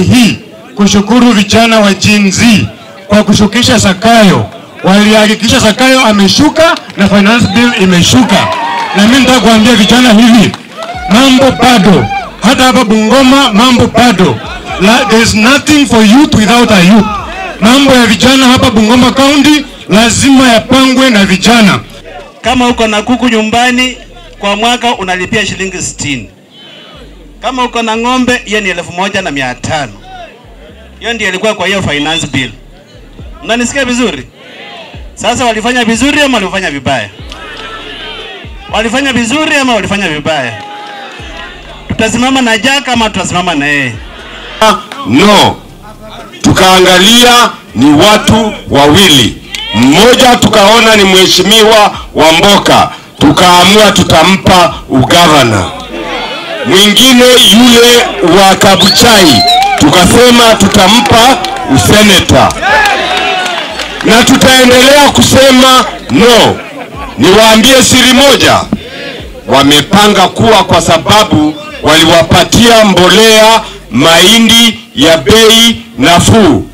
hii kushukuru vijana wa Gen Z kwa kushukisha Zakayo. Walihakikisha sakayo ameshuka na finance bill imeshuka, na mimi nataka kuambia vijana hivi, mambo bado, hata hapa Bungoma mambo bado. La, there is nothing for youth without a youth. Mambo ya vijana hapa Bungoma County lazima yapangwe na vijana. Kama uko na kuku nyumbani kwa mwaka unalipia shilingi sitini. Kama uko na ng'ombe hiyo ni elfu moja na mia tano. Hiyo ndio ilikuwa kwa hiyo finance bill. Mnanisikia vizuri? Sasa walifanya vizuri ama walifanya vibaya? Walifanya vizuri ama walifanya vibaya? Tutasimama na Jack ama tutasimama na yeye? No, tukaangalia ni watu wawili, mmoja tukaona ni mheshimiwa wa Mboka, tukaamua tutampa ugavana. Mwingine yule wa Kabuchai, tukasema tutampa useneta, na tutaendelea kusema no. Niwaambie siri moja, wamepanga kuwa kwa sababu waliwapatia mbolea mahindi ya bei nafuu,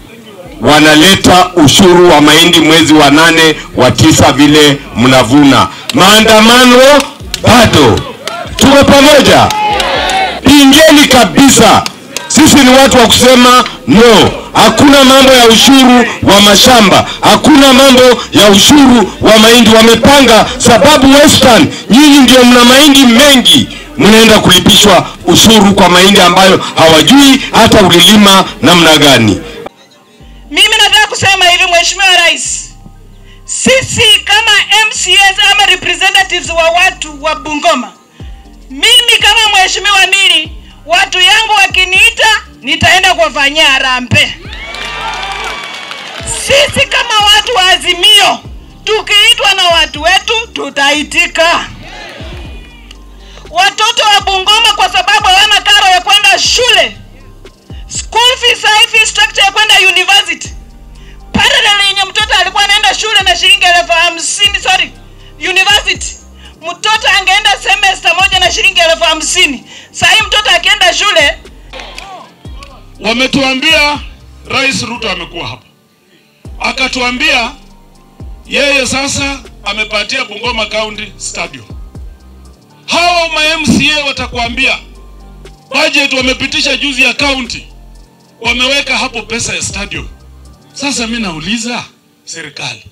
wanaleta ushuru wa mahindi mwezi wa nane wa tisa, vile mnavuna. Maandamano bado, tuko pamoja, pingeni kabisa. Sisi ni watu wa kusema no. Hakuna mambo ya ushuru wa mashamba, hakuna mambo ya ushuru wa mahindi. Wamepanga sababu Western, nyinyi ndio mna mahindi mengi, mnaenda kulipishwa ushuru kwa mahindi ambayo hawajui hata ulilima namna gani. Mimi nataka kusema hivi, Mheshimiwa Rais, sisi kama MCAs ama representatives wa watu wa Bungoma, mimi kama Mheshimiwa Mili, watu yangu wakiniita, nitaenda kuwafanyia harambe. Sisi kama watu wa Azimio, tukiitwa na watu wetu, tutaitika. Watoto wa Bungoma kwa sababu hawana karo ya kwenda shule, school fees, high structure ya kwenda university parallel yenye mtoto alikuwa anaenda shule na shilingi elfu hamsini elfu hamsini sahii mtoto akienda shule Wametuambia Rais Ruto amekuwa hapa, akatuambia yeye sasa amepatia Bungoma County stadium. Hawa ma MCA watakuambia budget wamepitisha juzi ya county, wameweka hapo pesa ya stadium. Sasa mi nauliza serikali,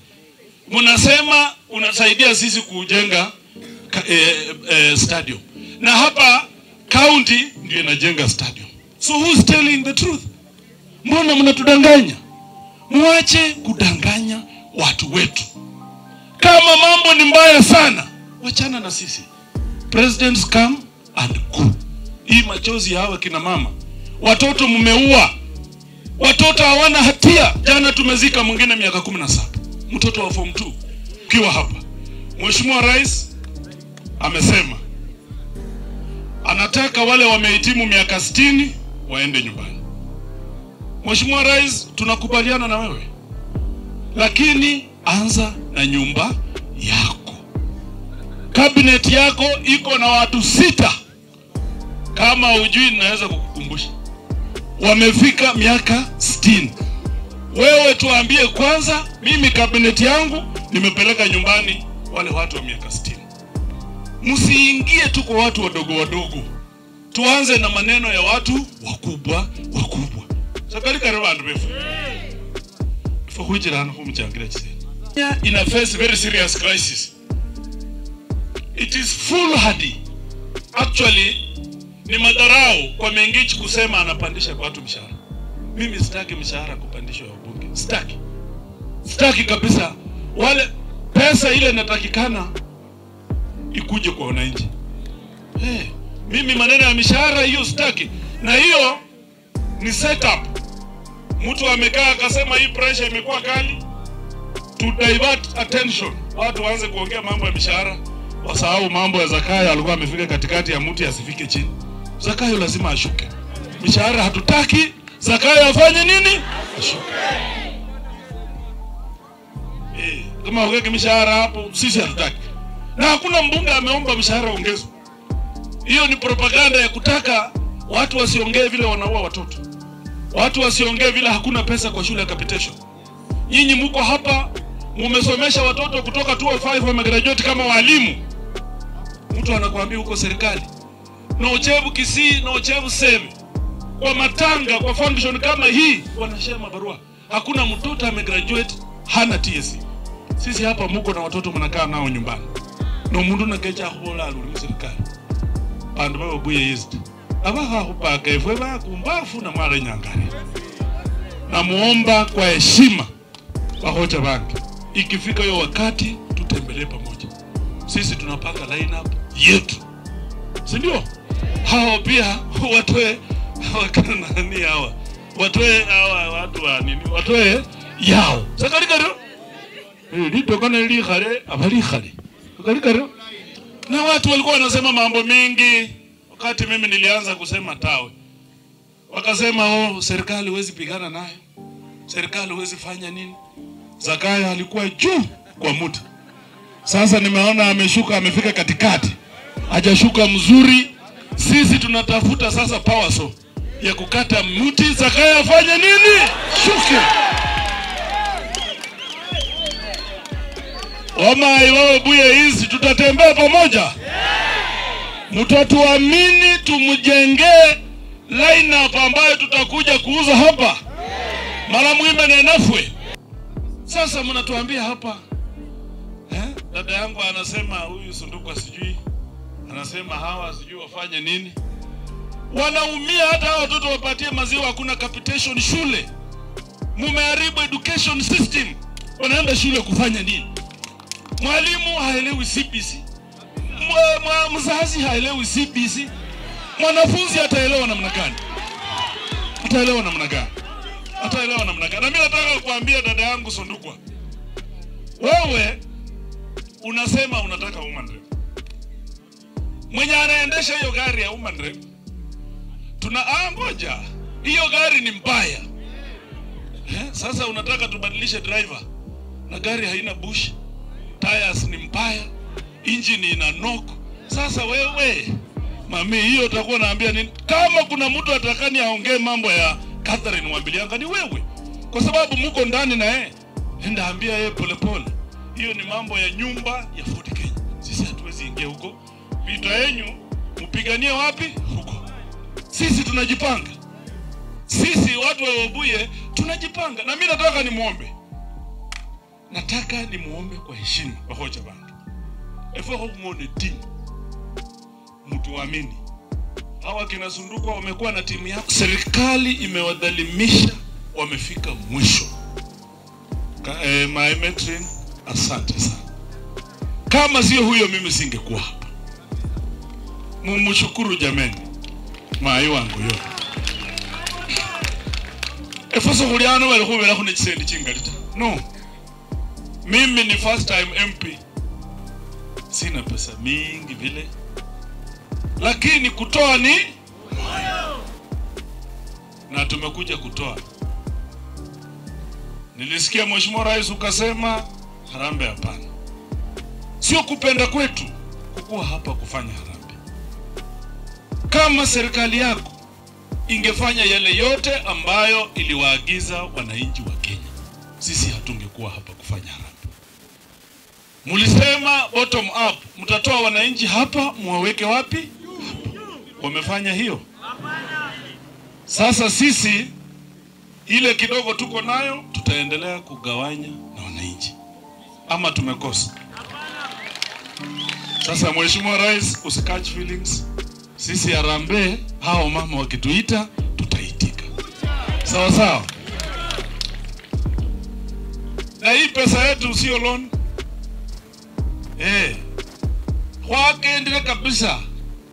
mnasema unasaidia sisi kujenga eh, eh, stadium na hapa kaunti ndio inajenga stadium. So who's telling the truth? Mbona mnatudanganya? Mwache kudanganya watu wetu. Kama mambo ni mbaya sana, wachana na sisi. Presidents come and go. Hii machozi ya hawa kina mama, watoto mmeua, watoto hawana hatia. Jana tumezika mwingine miaka kumi na saba, mtoto wa form 2 ukiwa hapa. Mheshimiwa Rais amesema anataka wale wamehitimu miaka sitini waende nyumbani. Mheshimiwa Rais, tunakubaliana na wewe, lakini anza na nyumba yako. Kabineti yako iko na watu sita, kama ujui, ninaweza kukukumbusha, wamefika miaka sitini. Wewe tuambie kwanza, mimi kabineti yangu nimepeleka nyumbani wale watu wa miaka sitini. Msiingie tu kwa watu wadogo wadogo, tuanze na maneno ya watu wakubwa wakubwa. sakarikare vefu befu. Fo khuichilana khumuchangira in a face very serious crisis. It is foolhardy. Actually ni madharau kwa Mengichi kusema anapandisha kwa watu mshahara. Mimi sitaki mshahara kupandishwa wabunge, sitaki, sitaki kabisa. Wale pesa ile inatakikana ikuje kwa wananchi. Hey, mimi maneno ya mishahara hiyo sitaki, na hiyo ni setup. Mtu amekaa akasema hii pressure imekuwa kali, to divert attention, watu waanze kuongea mambo ya mishahara, wasahau mambo ya Zakayo. Alikuwa amefika katikati ya mti asifike chini. Zakayo lazima ashuke, mishahara hatutaki. Zakayo afanye nini? Ashuke. Hey, kama waweke mishahara hapo, sisi hatutaki, na hakuna mbunge ameomba mshahara ongezwe. Hiyo ni propaganda ya kutaka watu wasiongee vile wanaua watoto. watu wasiongee vile hakuna pesa kwa shule ya capitation. Nyinyi mko hapa mumesomesha watoto kutoka 205 wamegraduate kama walimu. Mtu anakuambia huko serikali na uchevu Kisii na uchevu Seme kwa matanga kwa foundation kama hii wanashare mabarua. Hakuna mtoto amegraduate hana TSC. Sisi hapa muko na watoto mnakaa nao nyumbani no mundu nakecha khubola aluli muserikali bandu bababuye east. Abakhakupaka efwe bakumbafu namwala nyangari namuomba kwa heshima wahocha bange ikifika hiyo wakati tutembelee pamoja. Sisi tunapanga lineup yetu. Sindio? Hao pia watoe wakana nani hawa? Watoe hawa watu wa nini? Watoe yao. Sakalikario litokana likhale abalikhale sakalikaro na watu walikuwa wanasema mambo mengi wakati mimi nilianza kusema tawe. Wakasema oh serikali huwezi pigana nayo. Serikali huwezi fanya nini? Zakayo alikuwa juu kwa muti. Sasa nimeona ameshuka amefika katikati. Hajashuka mzuri. Sisi tunatafuta sasa power saw ya kukata mti zakayo afanye nini? Shuke wamai wao buye hizi tutatembea pamoja. Mtatuamini tumjengee lineup ambayo tutakuja kuuza hapa. Mara mwime nenafwe sasa mnatuambia hapa eh? dada yangu anasema huyu sundukwa sijui anasema hawa sijui wafanye nini. Wanaumia hata hawa watoto wapatie maziwa hakuna capitation shule. Mumeharibu education system. Wanaenda shule kufanya nini mwalimu haelewi CBC mwa, mzazi haelewi CBC mwanafunzi ataelewa namna gani? Ataelewa namna gani? Ataelewa namna gani? Na mimi nataka kukuambia dada yangu Sondukwa wewe unasema unataka woman rep. Mwenye anaendesha hiyo gari ya woman rep tuna ah, ngoja. Hiyo gari ni mbaya. Eh? Sasa unataka tubadilishe driver? Na gari haina bush, tires ni mbaya, engine ina knock. Sasa wewe mami, hiyo utakuwa naambia nini? Kama kuna mtu atakani aongee mambo ya Catherine Wambilianga ni wewe, kwa sababu mko ndani na yeye, enda ambia yeye polepole. Hiyo ni mambo ya nyumba ya Ford Kenya, sisi hatuwezi ingia huko. Vita yenyu mpiganie wapi? Huko. Sisi tunajipanga, sisi watu wa Webuye tunajipanga, na mimi nataka nimwombe, nataka nimwombe kwa heshima wahoja bantu efo kumwone timu mtu waamini hawa kina Sundukwa wamekuwa na timu yako. serikali imewadhalimisha, wamefika mwisho. Ka, eh, Maemetrin, asante sana. Kama sio huyo, mimi singekuwa hapa. Mumshukuru jameni, mayi wangu yo efoso khuliano bali khubelakho ne chisendi chingali ta no mimi ni first time MP sina pesa mingi vile. Lakini kutoa ni na tumekuja kutoa. Nilisikia Mheshimiwa Rais ukasema harambe hapana, sio kupenda kwetu kukuwa hapa kufanya harambe. Kama serikali yako ingefanya yale yote ambayo iliwaagiza wananchi wa Kenya, sisi hatungekuwa hapa kufanya harambee. Mulisema bottom up, mtatoa wananchi hapa muwaweke wapi? Wamefanya hiyo? Sasa sisi ile kidogo tuko nayo tutaendelea kugawanya na wananchi, ama tumekosa? Sasa Mheshimiwa Rais, usikatch feelings. Sisi harambee, hao mama wakituita tutaitika, sawa sawa. Na hii pesa yetu sio loan eh, kwakendile kabisa